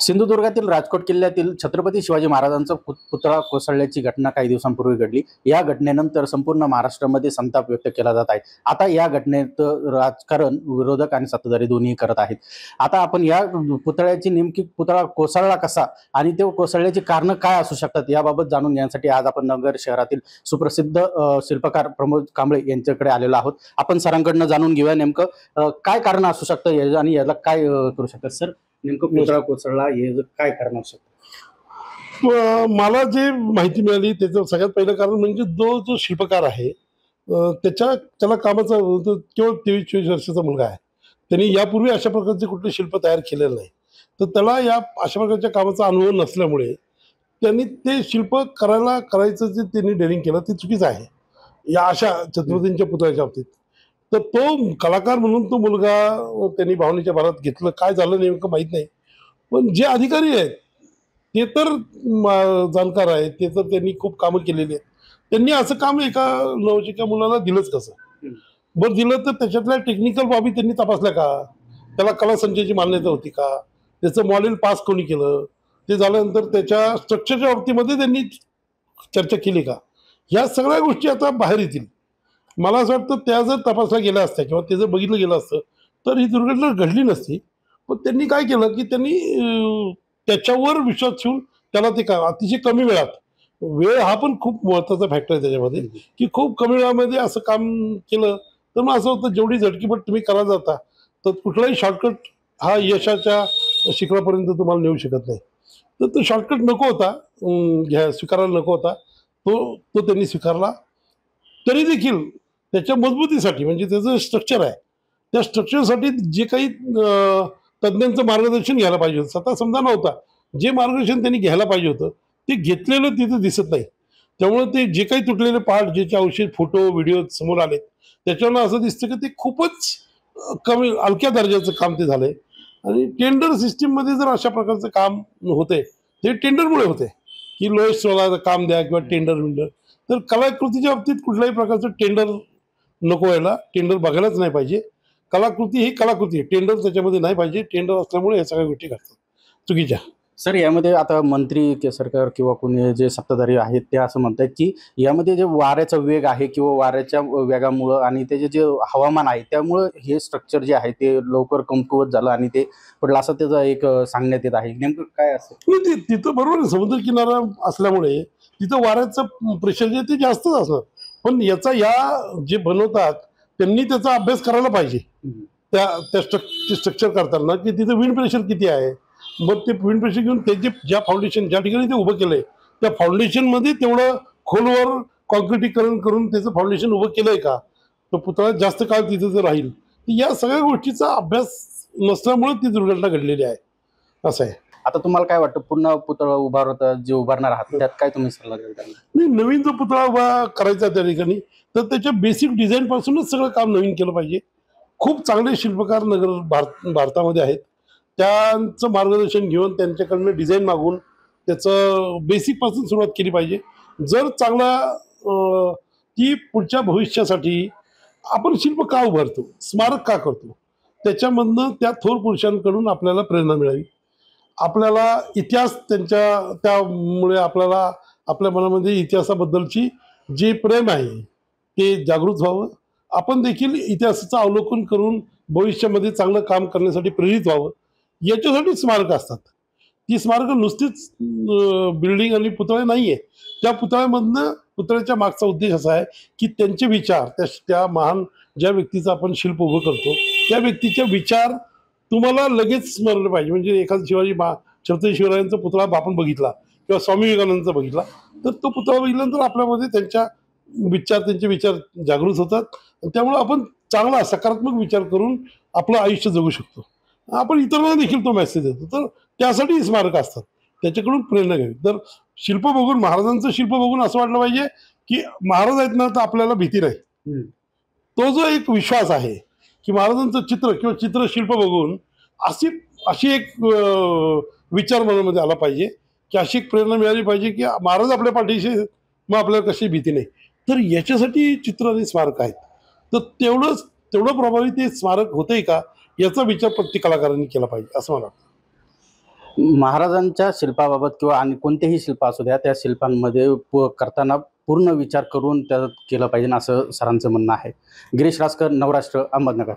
सिंधुदुर्गातील राजकोट किल्ल्यातील छत्रपती शिवाजी महाराजांचा पुतळा कोसळल्याची घटना काही दिवसांपूर्वी घडली. या घटनेनंतर संपूर्ण महाराष्ट्रामध्ये संताप व्यक्त केला जात आहे. आता या घटनेत राजकारण विरोधक आणि सत्ताधारी दोन्ही करत आहेत. आता आपण या पुतळ्याची नेमकी पुतळा कोसळला कसा आणि ते कोसळल्याची कारणं काय असू शकतात याबाबत जाणून घेण्यासाठी आज आपण नगर शहरातील सुप्रसिद्ध शिल्पकार प्रमोद कांबळे यांच्याकडे आलेलो आहोत. आपण सरांकडनं जाणून घेऊया नेमकं काय कारण असू शकतं या- आणि याला काय करू शकतात? सर नेमकं पुतळा कोसळला हे काय कारण असू शकतं मला जे माहिती मिळाली त्याचं सगळ्यात पहिलं कारण म्हणजे जो जो शिल्पकार आहे त्याच्या त्याला कामाचा तो केवळ तेवीस चोवीस वर्षाचा मुलगा आहे. त्यांनी यापूर्वी अशा प्रकारचे कुठले शिल्प तयार केलेलं नाही. तर त्याला या अशा प्रकारच्या कामाचा अनुभव नसल्यामुळे त्यांनी ते शिल्प करायला करायचं जे त्यांनी डेअरिंग केलं ते चुकीचं आहे. या अशा छत्रपतींच्या पुतळ्याच्या बाबतीत. तर तो कलाकार म्हणून तो मुलगा त्यांनी भावनेच्या भरात घेतलं. काय झालं नेमकं माहीत नाही. पण जे अधिकारी आहेत ते तर जाणकार आहेत. ते तर त्यांनी खूप कामं केलेली आहेत. त्यांनी असं काम एका नवशिका मुलाला दिलंच कसं. बरं दिलं तर त्याच्यातल्या टेक्निकल बाबी त्यांनी तपासल्या का? त्याला कला संचयाची मान्यता होती का? त्याचं मॉडेल पास कोणी केलं? ते झाल्यानंतर त्याच्या स्ट्रक्चरच्या बाबतीमध्ये त्यांनी चर्चा केली का? ह्या सगळ्या गोष्टी आता बाहेर येतील. मला असं वाटतं त्या जर तपासला गेल्या असत्या किंवा ते जर बघितलं गेलं असतं तर ही दुर्घटना घडली नसती. पण त्यांनी काय केलं की त्यांनी त्याच्यावर विश्वास ठेवून त्याला ते का अतिशय कमी वेळात वेळ हा पण खूप महत्त्वाचा फॅक्टर आहे त्याच्यामध्ये की खूप कमी वेळामध्ये असं काम केलं तर मग असं होतं जेवढी झटकीपट तुम्ही करा जाता तर कुठलाही शॉर्टकट हा यशाच्या शिखरापर्यंत तुम्हाला नेऊ शकत नाही. तर तो शॉर्टकट नको होता घ्या स्वीकारायला नको होता तो तो त्यांनी स्वीकारला. तरी देखील त्याच्या मजबूतीसाठी म्हणजे त्याचं स्ट्रक्चर आहे. त्या स्ट्रक्चरसाठी जे काही तज्ज्ञांचं मार्गदर्शन घ्यायला पाहिजे होतं. स्वतः समजा नव्हता. जे मार्गदर्शन त्यांनी घ्यायला पाहिजे होतं ते घेतलेलं तिथं दिसत नाही. त्यामुळे ते जे काही तुटलेले पार्ट ज्याचे अवशेष फोटो व्हिडिओ समोर आले त्याच्यावर असं दिसतं की ते खूपच कमी हलक्या दर्जाचं काम ते झालंय. आणि टेंडर सिस्टीममध्ये जर अशा प्रकारचं काम होते ते टेंडरमुळे होते की लोएस्ट वाला काम द्या किंवा टेंडर विंडर तर कलाकृतीच्या बाबतीत कुठल्याही प्रकारचं टेंडर नको व्हायला. टेंडर बघायलाच नाही पाहिजे. कलाकृती ही कलाकृती आहे. टेंडर त्याच्यामध्ये नाही पाहिजे. टेंडर असल्यामुळे या सगळ्या गोष्टी घडतात. चुकीच्या. सर यामध्ये आता मंत्री के सरकार किंवा कोणी जे सत्ताधारी आहेत ते असं म्हणतात की यामध्ये जे वाऱ्याचा वेग आहे किंवा वाऱ्याच्या वेगामुळं आणि त्याचे जे हवामान आहे त्यामुळं हे स्ट्रक्चर जे आहे ते लवकर कमकुवत झालं आणि ते पडलं असं त्याचं एक सांगण्यात येत आहे. नेमकं काय असं तिथं बरोबर आहे. समुद्र किनारा असल्यामुळे तिथं वाऱ्याचं प्रेशर जे ते जास्तच असणार पण याचा या जे बनवतात त्यांनी त्याचा अभ्यास करायला पाहिजे. त्या त्या स्ट्रक स्ट्रक्चर करताना की तिथं विंड प्रेशर किती आहे? मग ते विंड प्रेशर घेऊन ते जे ज्या फाउंडेशन ज्या ठिकाणी ते उभं केलं आहे त्या फाउंडेशनमध्ये तेवढं खोलवर कॉन्क्रिटीकरण करून त्याचं फाउंडेशन उभं केलं आहे का? तो पुतळा जास्त काळ तिथं जर राहील तर या सगळ्या गोष्टीचा अभ्यास नसल्यामुळे ती दुर्घटना घडलेली आहे. असं आहे. आता तुम्हाला काय वाटतं पुन्हा पुतळा उभारत जे उभारणार आहात त्यात काय तुम्ही सल्ला द्याल त्यांना? नाही नवीन जो पुतळा उभा करायचा त्या ठिकाणी तर त्याच्या बेसिक डिझाईन पासूनच सगळं काम नवीन केलं पाहिजे. खूप चांगले शिल्पकार नगर भारत भारतामध्ये आहेत. त्यांचं मार्गदर्शन घेऊन त्यांच्याकडनं डिझाईन मागून त्याचं बेसिकपासून सुरुवात केली पाहिजे. जर चांगला अं, ती पुढच्या भविष्यासाठी आपण शिल्प का उभारतो? स्मारक का करतो? त्याच्यामधनं त्या थोर पुरुषांकडून आपल्याला प्रेरणा मिळावी. आपल्याला इतिहास त्यांच्या त्यामुळे आपल्याला आपल्या मनामध्ये इतिहासाबद्दलची जे प्रेम आहे ते जागृत व्हावं. आपण देखील इतिहासाचं अवलोकन करून भविष्यामध्ये चांगलं काम करण्यासाठी प्रेरित व्हावं. याच्यासाठी स्मारकं असतात. ती स्मारकं नुसतीच बिल्डिंग आणि पुतळे नाही आहे त्या पुतळ्यामधनं पुतळ्याच्या मागचा उद्देश असा आहे की त्यांचे विचार त्या त्या महान ज्या व्यक्तीचं आपण शिल्प उभं करतो त्या व्यक्तीचे विचार तुम्हाला लगेच स्मरण पाहिजे. म्हणजे एखादा शिवाजी मा छत्रपती शिवरायांचा पुतळा आपण बघितला किंवा स्वामी विवेकानंदचा बघितला तर तो पुतळा बघितल्यानंतर आपल्यामध्ये त्यांच्या विचार त्यांचे विचार जागृत होतात. आणि त्यामुळे आपण चांगला सकारात्मक विचार करून आपलं आयुष्य जगू शकतो. आपण इतरांना देखील तो मेसेज देतो. तर त्यासाठी स्मारक असतात. त्याच्याकडून प्रेरणा घ्यावी. तर शिल्प बघून महाराजांचं शिल्प बघून असं वाटलं पाहिजे की महाराज आहेत ना तर आपल्याला भीती नाही. तो जो एक विश्वास आहे की महाराजांचं चित्र किंवा चित्रशिल्प बघून अशी अशी एक विचार मनामध्ये आला पाहिजे की अशी एक प्रेरणा मिळाली पाहिजे की महाराज आपल्या पाठीशी मग आपल्याला कशी भीती नाही. तर याच्यासाठी चित्र आणि स्मारक आहेत. तर तेवढंच तेवढं प्रभावी ते स्मारक होतंय का याचा विचार प्रत्येक कलाकारांनी केला पाहिजे असं मला वाटतं. महाराजांच्या शिल्पाबाबत किंवा आणि कोणतेही शिल्प असू द्या त्या शिल्पांमध्ये प करताना पूर्ण विचार करून त्यात केलं पाहिजे असं सरांचं म्हणणं आहे. गिरीश रासकर नवराष्ट्र अहमदनगर.